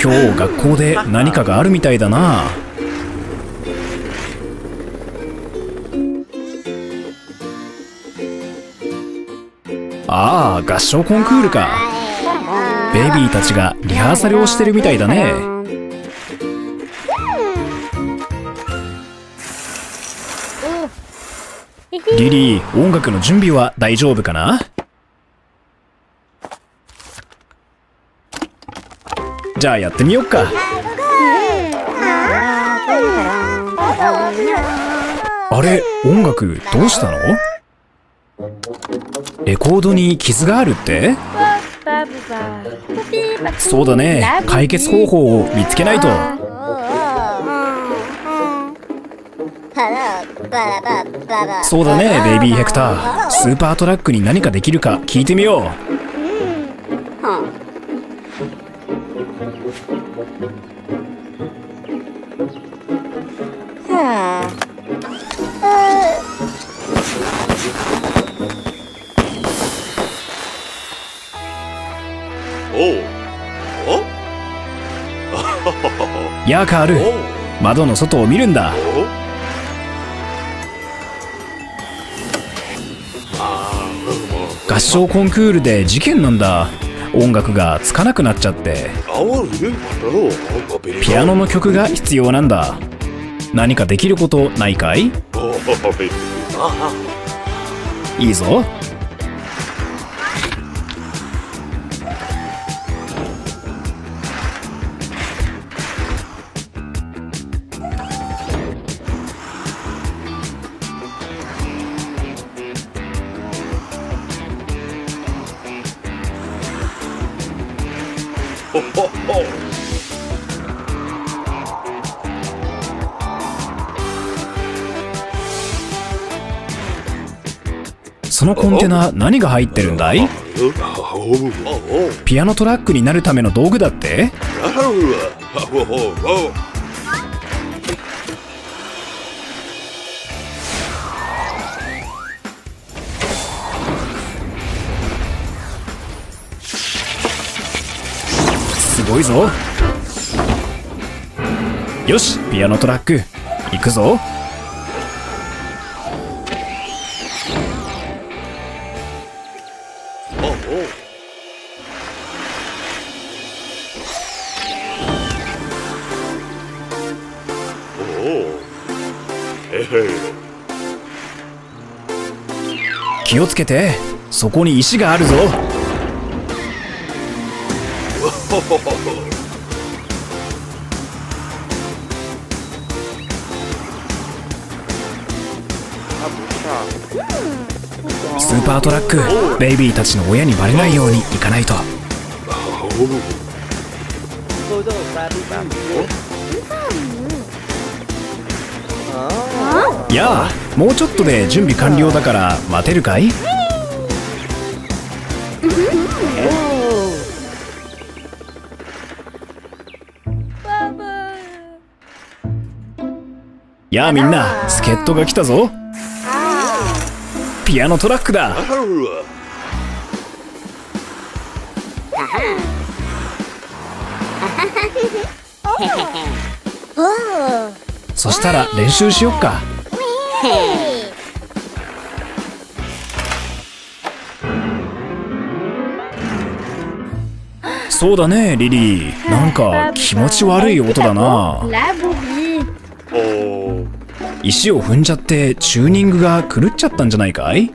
今日学校で何かがあるみたいだな。ああ合唱コンクールか。ベイビーたちがリハーサルをしてるみたいだね。リリー音楽の準備は大丈夫かな？じゃあやってみよっか。あれ音楽どうしたの？レコードに傷があるって？そうだね。解決方法を見つけないと。そうだねベイビーヘクター。スーパートラックに何かできるか聞いてみようやあカール窓の外を見るんだ。合唱コンクールで事件なんだ。音楽がつかなくなっちゃって。ピアノの曲が必要なんだ。何かできることないかい？いいぞのコンテナ何が入ってるんだい？ピアノトラックになるための道具だって？すごいぞ。よしピアノトラック行くぞ。気をつけて。そこに石があるぞ。スーパートラックベイビーたちの親にバレないようにいかないと。やあもうちょっとで準備完了だから待てるかい？やあみんな助っ人が来たぞ。ピアノトラックだ。そしたら練習しよっかそうだねリリー。なんか気持ち悪い音だな。石を踏んじゃってチューニングが狂っちゃったんじゃないかい？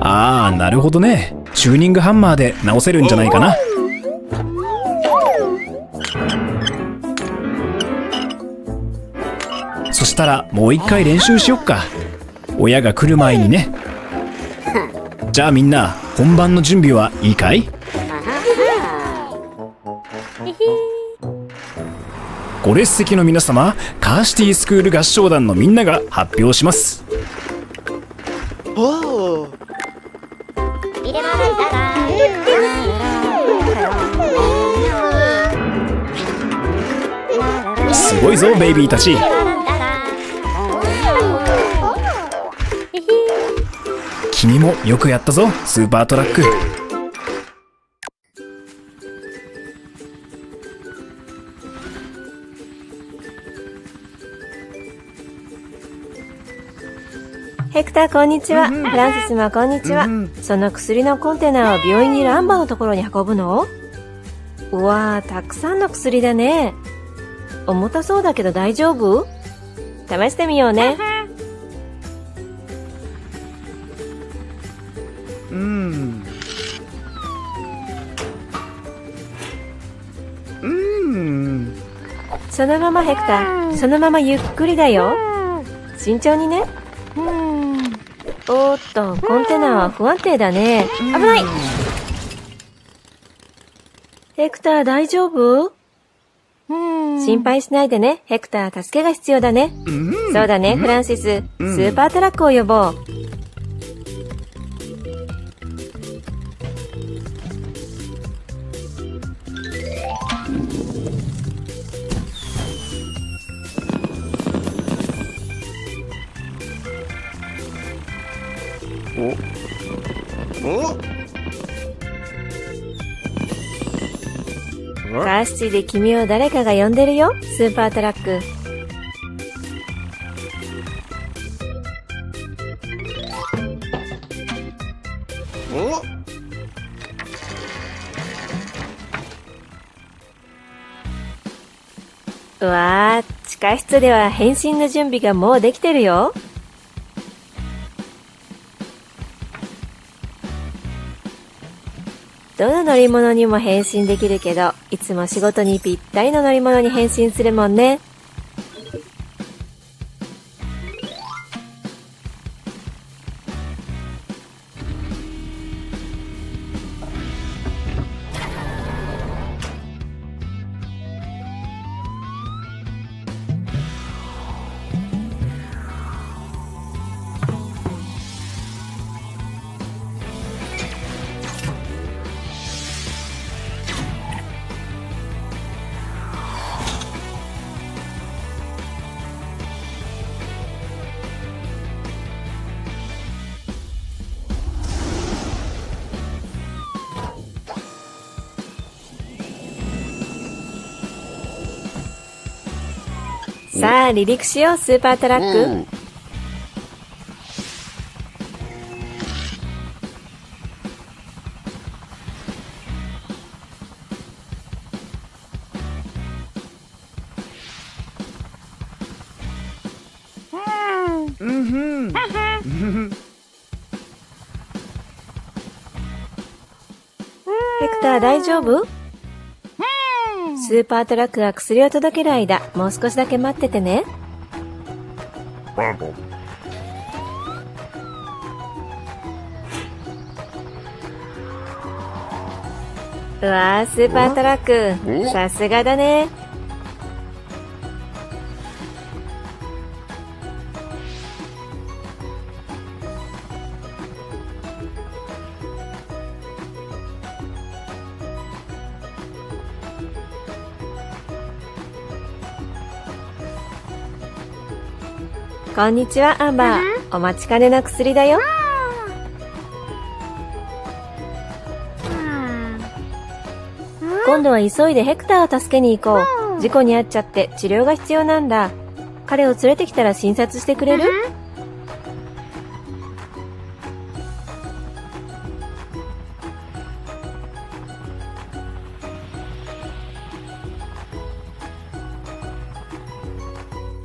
ああなるほどね。チューニングハンマーで直せるんじゃないかなしたらもう一回練習しよっか。親が来る前にね。じゃあみんな本番の準備はいいかい？ご列席の皆様カーシティスクール合唱団のみんなが発表します。すごいぞベイビーたち君もよくやったぞスーパートラックヘクターこんにちは。フランシスもこんにちは。その薬のコンテナを病院にいるアンバーのところに運ぶの？うわー、たくさんの薬だね。重たそうだけど大丈夫？試してみようね。そのままヘクター、そのままゆっくりだよ。慎重にね。おーっと、コンテナは不安定だね。危ないヘクター大丈夫？心配しないでね。ヘクター助けが必要だね。そうだね、フランシス。スーパートラックを呼ぼう。カーシティで君を誰かが呼んでるよ、スーパートラック。わー、地下室では変身の準備がもうできてるよ。どの乗り物にも変身できるけど、いつも仕事にぴったりの乗り物に変身するもんね。さあ、離陸しよう、スーパートラック。ヘクター大丈夫スーパートラックが薬を届ける間、もう少しだけ待っててね。うわー、スーパートラック。さすがだね。こんにちは、アンバー。お待ちかねの薬だよ。今度は急いでヘクターを助けに行こう。事故に遭っちゃって治療が必要なんだ。彼を連れてきたら診察してくれる？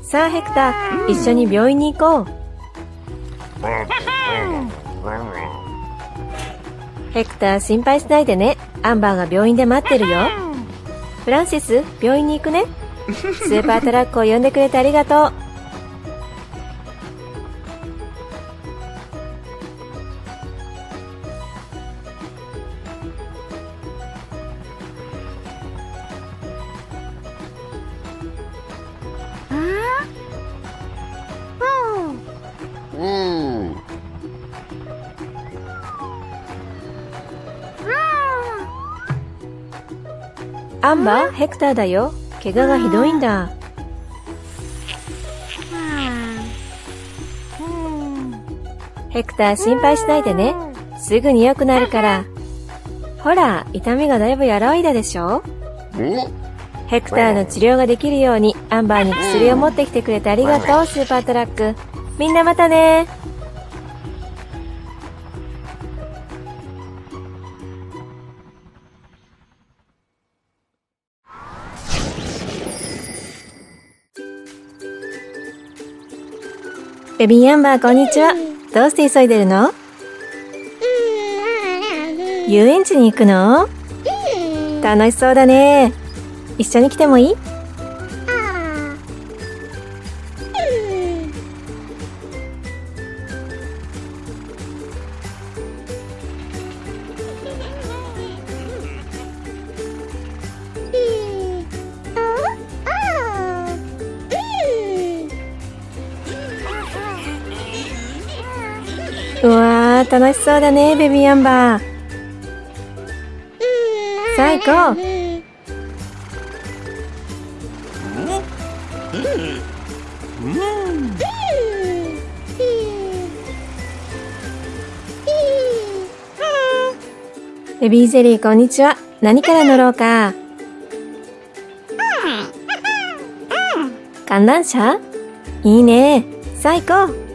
さあヘクター、一緒に病院に行こう。ヘクター心配しないでね。アンバーが病院で待ってるよ。フランシス、病院に行くね。スーパートラックを呼んでくれてありがとう。ンバー、ヘクターだよ。怪我がひどいんだ。ヘクター心配しないでね。すぐに良くなるから。ほら、痛みがだいぶ和らいだでしょ？ヘクターの治療ができるようにアンバーに薬を持ってきてくれてありがとう、スーパートラック。みんなまたねベビーアンバーこんにちは。どうして急いでるの？遊園地に行くの？楽しそうだね。一緒に来てもいい？楽しそうだね、ベビーアンバー。さあ行こう。ベビーゼリーこんにちは。何から乗ろうか。観覧車？いいね。さあ行こう。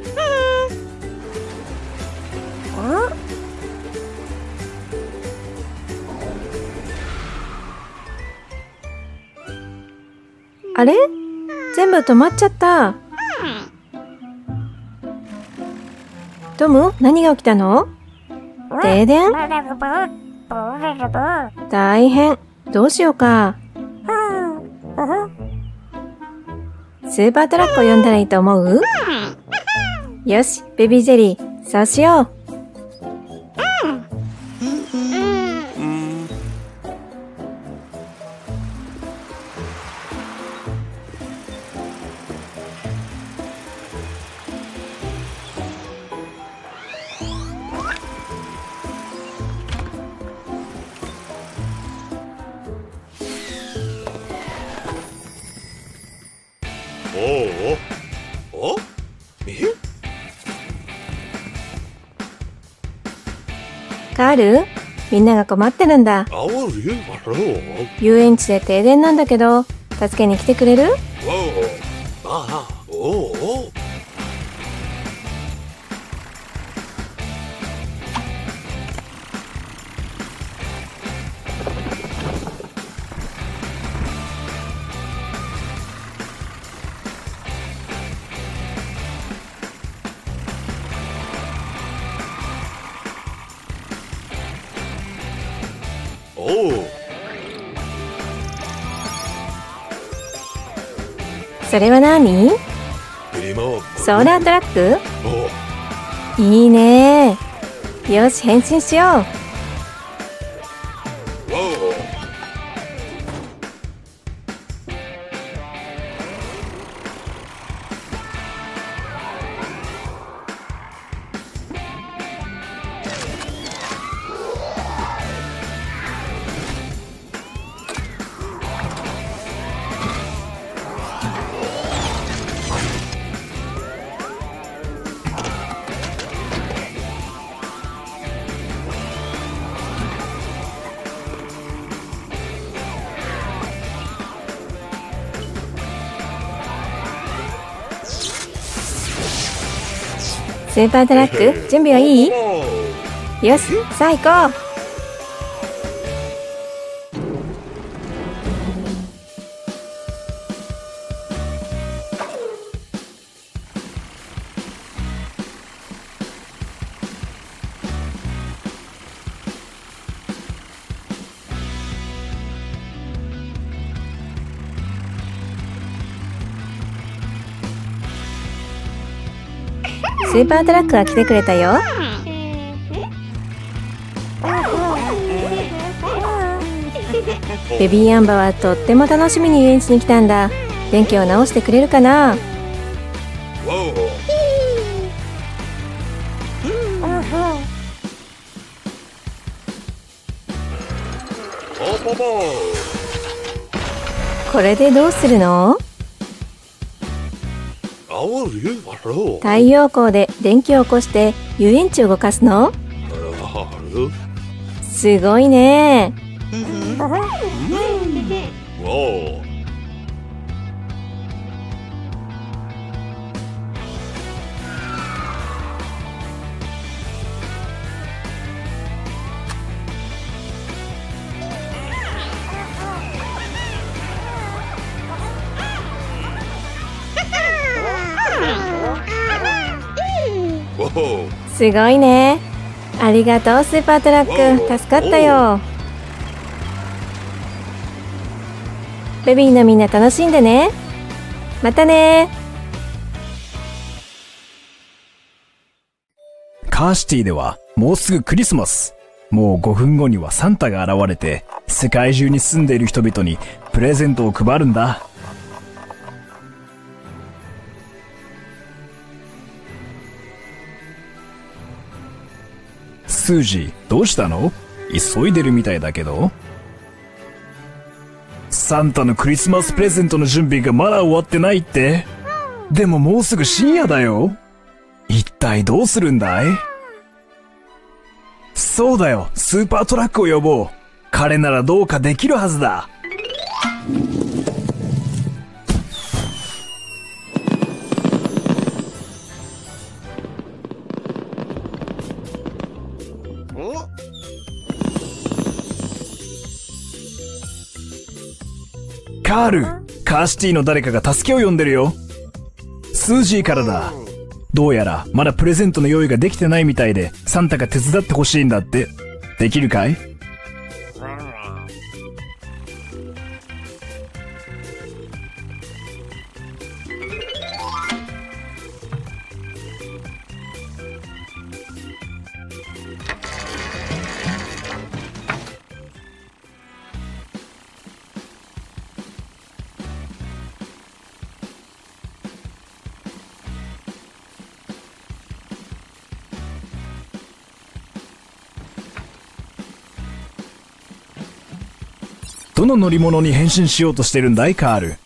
あれ？全部止まっちゃった。トム、何が起きたの？停電？大変。どうしようか。スーパートラックを呼んだらいいと思う？よし、ベビージェリー、そうしよう。んなが困ってるんだ。遊園地で停電なんだけど、助けに来てくれる？おああおおそれは何？今ソーラートラック？お。いいね。よし、変身しよう。スーパートラック、準備はいい？およし、さあ行こう。スーパートラックが来てくれたよ。ベビーアンバーはとっても楽しみに遊園地に来たんだ。電気を直してくれるかな？これでどうするの？お太陽光で電気を起こして遊園地を動かすの？すごいね。すごいね。ありがとう、スーパートラック。助かったよ。ベビーのみんな楽しんでね。またねカーシティではもうすぐクリスマス。もう5分後にはサンタが現れて、世界中に住んでいる人々にプレゼントを配るんだ。スージー、どうしたの？急いでるみたいだけど。サンタのクリスマスプレゼントの準備がまだ終わってないって。でももうすぐ深夜だよ。一体どうするんだい？そうだよ、スーパートラックを呼ぼう。彼ならどうかできるはずだ。カールカーシティの誰かが助けを呼んでるよスージーからだどうやらまだプレゼントの用意ができてないみたいでサンタが手伝ってほしいんだってできるかいどの乗り物に変身しようとしてるんだいカール？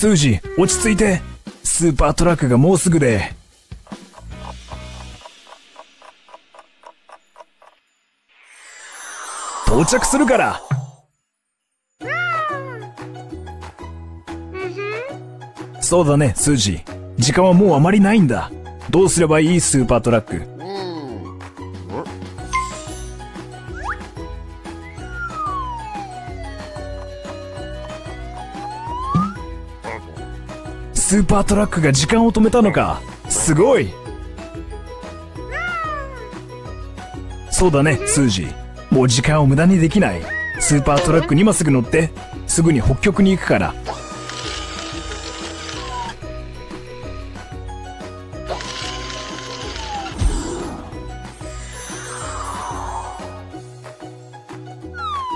スージー、落ち着いて。スーパートラックがもうすぐで。到着するからそうだね、スージー。時間はもうあまりないんだ。どうすればいいスーパートラック。スーパートラックが時間を止めたのか。すごい。そうだね、スージー。もう時間を無駄にできない。スーパートラックに今すぐ乗って、すぐに北極に行くから。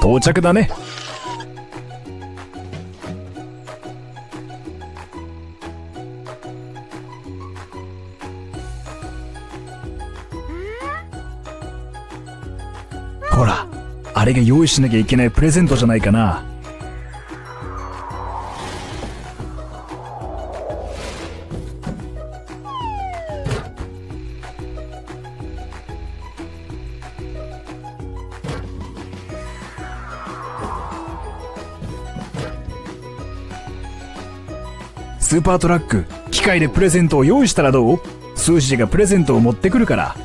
到着だね。あれが用意しなきゃいけないプレゼントじゃないかな。スーパートラック、機械でプレゼントを用意したらどう？数字がプレゼントを持ってくるから。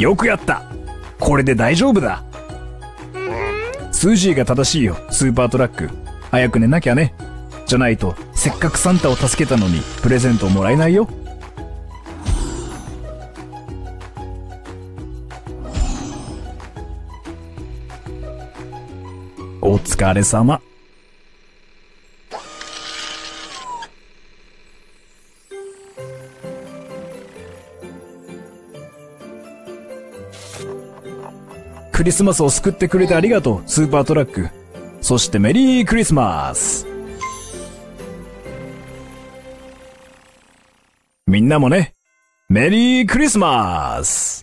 よくやったこれで大丈夫だスージーが正しいよ、スーパートラック。早く寝なきゃね。じゃないと、せっかくサンタを助けたのに、プレゼントをもらえないよ。お疲れ様。クリスマスを救ってくれてありがとう、スーパートラック。そしてメリークリスマス。みんなもね、メリークリスマス。